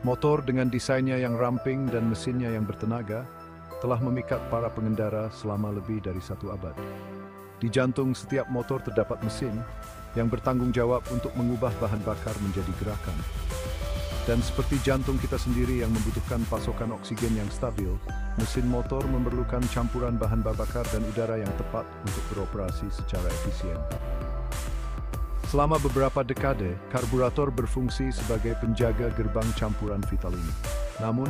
Motor dengan desainnya yang ramping dan mesinnya yang bertenaga telah memikat para pengendara selama lebih dari satu abad. Di jantung setiap motor terdapat mesin yang bertanggung jawab untuk mengubah bahan bakar menjadi gerakan. Dan seperti jantung kita sendiri yang membutuhkan pasokan oksigen yang stabil, mesin motor memerlukan campuran bahan bakar dan udara yang tepat untuk beroperasi secara efisien. Selama beberapa dekade, karburator berfungsi sebagai penjaga gerbang campuran vital ini. Namun,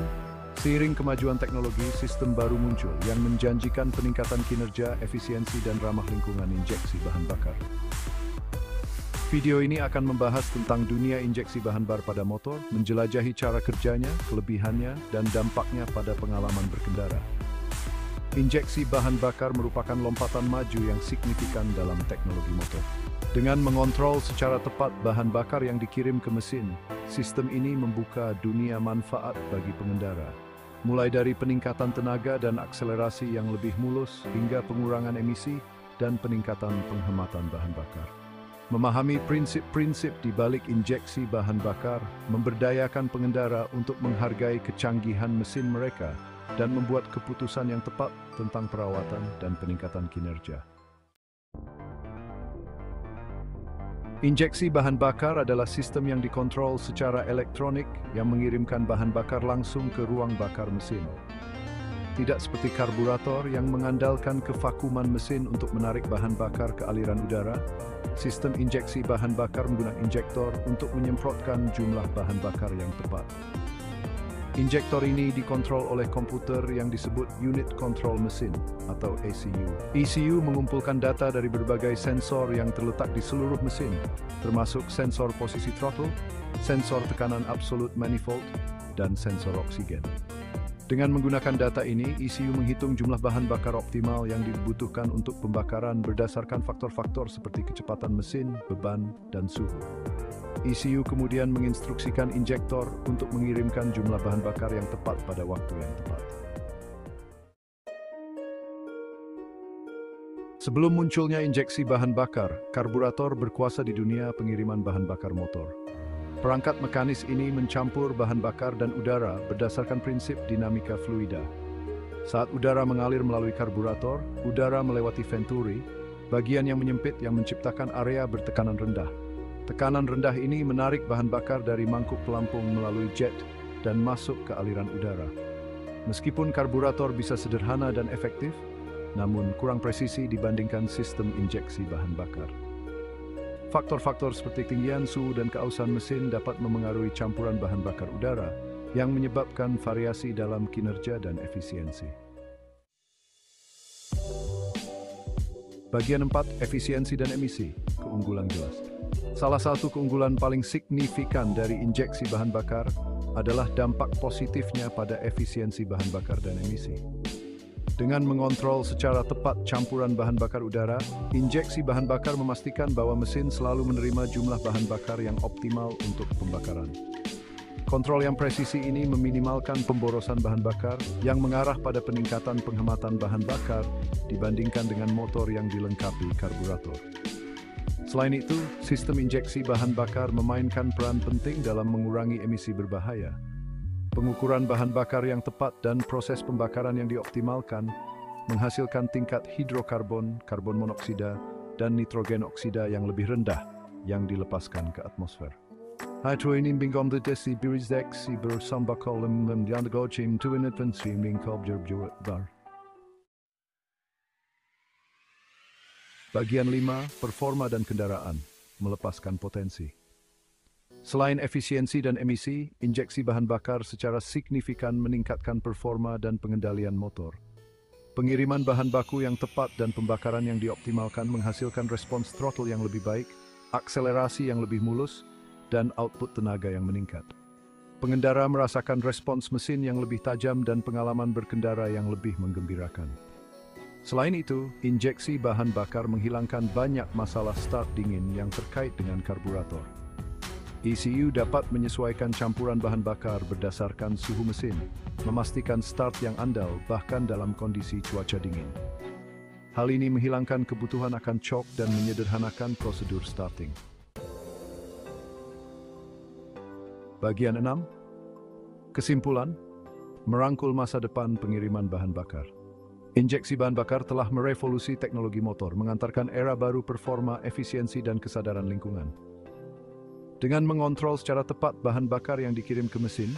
seiring kemajuan teknologi, sistem baru muncul yang menjanjikan peningkatan kinerja, efisiensi, dan ramah lingkungan injeksi bahan bakar. Video ini akan membahas tentang dunia injeksi bahan bakar pada motor, menjelajahi cara kerjanya, kelebihannya, dan dampaknya pada pengalaman berkendara. Injeksi bahan bakar merupakan lompatan maju yang signifikan dalam teknologi motor. Dengan mengontrol secara tepat bahan bakar yang dikirim ke mesin, sistem ini membuka dunia manfaat bagi pengendara. Mulai dari peningkatan tenaga dan akselerasi yang lebih mulus hingga pengurangan emisi dan peningkatan penghematan bahan bakar. Memahami prinsip-prinsip di balik injeksi bahan bakar memberdayakan pengendara untuk menghargai kecanggihan mesin mereka dan membuat keputusan yang tepat tentang perawatan dan peningkatan kinerja. Injeksi bahan bakar adalah sistem yang dikontrol secara elektronik yang mengirimkan bahan bakar langsung ke ruang bakar mesin. Tidak seperti karburator yang mengandalkan kevakuman mesin untuk menarik bahan bakar ke aliran udara, sistem injeksi bahan bakar menggunakan injektor untuk menyemprotkan jumlah bahan bakar yang tepat. Injektor ini dikontrol oleh komputer yang disebut Unit Control Mesin atau ECU. ECU mengumpulkan data dari berbagai sensor yang terletak di seluruh mesin, termasuk sensor posisi throttle, sensor tekanan absolute manifold, dan sensor oksigen. Dengan menggunakan data ini, ECU menghitung jumlah bahan bakar optimal yang dibutuhkan untuk pembakaran berdasarkan faktor-faktor seperti kecepatan mesin, beban, dan suhu. ECU kemudian menginstruksikan injektor untuk mengirimkan jumlah bahan bakar yang tepat pada waktu yang tepat. Sebelum munculnya injeksi bahan bakar, karburator berkuasa di dunia pengiriman bahan bakar motor. Perangkat mekanis ini mencampur bahan bakar dan udara berdasarkan prinsip dinamika fluida. Saat udara mengalir melalui karburator, udara melewati venturi, bagian yang menyempit yang menciptakan area bertekanan rendah. Tekanan rendah ini menarik bahan bakar dari mangkuk pelampung melalui jet dan masuk ke aliran udara. Meskipun karburator bisa sederhana dan efektif, namun kurang presisi dibandingkan sistem injeksi bahan bakar. Faktor-faktor seperti ketinggian suhu dan keausan mesin dapat memengaruhi campuran bahan bakar udara yang menyebabkan variasi dalam kinerja dan efisiensi. Bagian 4, efisiensi dan emisi, keunggulan jelas. Salah satu keunggulan paling signifikan dari injeksi bahan bakar adalah dampak positifnya pada efisiensi bahan bakar dan emisi. Dengan mengontrol secara tepat campuran bahan bakar udara, injeksi bahan bakar memastikan bahwa mesin selalu menerima jumlah bahan bakar yang optimal untuk pembakaran. Kontrol yang presisi ini meminimalkan pemborosan bahan bakar yang mengarah pada peningkatan penghematan bahan bakar dibandingkan dengan motor yang dilengkapi karburator. Selain itu, sistem injeksi bahan bakar memainkan peran penting dalam mengurangi emisi berbahaya. Pengukuran bahan bakar yang tepat dan proses pembakaran yang dioptimalkan menghasilkan tingkat hidrokarbon, karbon monoksida, dan nitrogen oksida yang lebih rendah yang dilepaskan ke atmosfer. Hydroenin bingom the desi birizek si bersambakolem dan yandagochim to inadvensi mingkob bar. Bagian 5, performa dan kendaraan, melepaskan potensi. Selain efisiensi dan emisi, injeksi bahan bakar secara signifikan meningkatkan performa dan pengendalian motor. Pengiriman bahan baku yang tepat dan pembakaran yang dioptimalkan menghasilkan respons throttle yang lebih baik, akselerasi yang lebih mulus, dan output tenaga yang meningkat. Pengendara merasakan respons mesin yang lebih tajam dan pengalaman berkendara yang lebih menggembirakan. Selain itu, injeksi bahan bakar menghilangkan banyak masalah start dingin yang terkait dengan karburator. ECU dapat menyesuaikan campuran bahan bakar berdasarkan suhu mesin, memastikan start yang andal bahkan dalam kondisi cuaca dingin. Hal ini menghilangkan kebutuhan akan cok dan menyederhanakan prosedur starting. Bagian 6. Kesimpulan, merangkul masa depan pengiriman bahan bakar. Injeksi bahan bakar telah merevolusi teknologi motor, mengantarkan era baru performa, efisiensi, dan kesadaran lingkungan. Dengan mengontrol secara tepat bahan bakar yang dikirim ke mesin,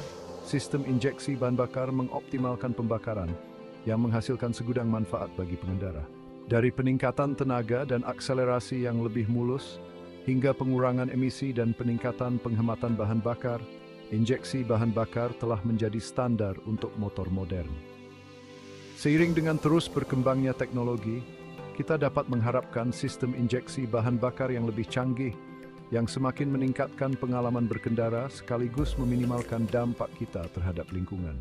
sistem injeksi bahan bakar mengoptimalkan pembakaran yang menghasilkan segudang manfaat bagi pengendara. Dari peningkatan tenaga dan akselerasi yang lebih mulus, hingga pengurangan emisi dan peningkatan penghematan bahan bakar, injeksi bahan bakar telah menjadi standar untuk motor modern. Seiring dengan terus berkembangnya teknologi, kita dapat mengharapkan sistem injeksi bahan bakar yang lebih canggih, yang semakin meningkatkan pengalaman berkendara sekaligus meminimalkan dampak kita terhadap lingkungan.